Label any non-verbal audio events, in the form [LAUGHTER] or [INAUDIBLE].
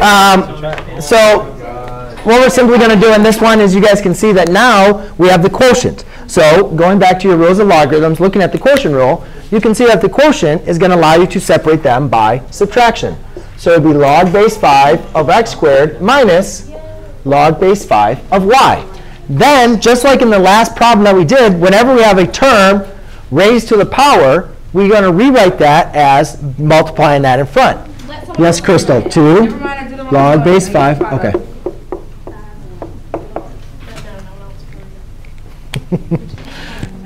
Um, so what we're simply going to do in this one is you guys can see that now we have the quotient. So going back to your rules of logarithms, looking at the quotient rule, you can see that the quotient is going to allow you to separate them by subtraction. So it would be log base 5 of x squared minus log base 5 of y. Then, just like in the last problem that we did, whenever we have a term raised to the power, we're going to rewrite that as multiplying that in front. Yes, Crystal, 2 log base 5. Okay. [LAUGHS]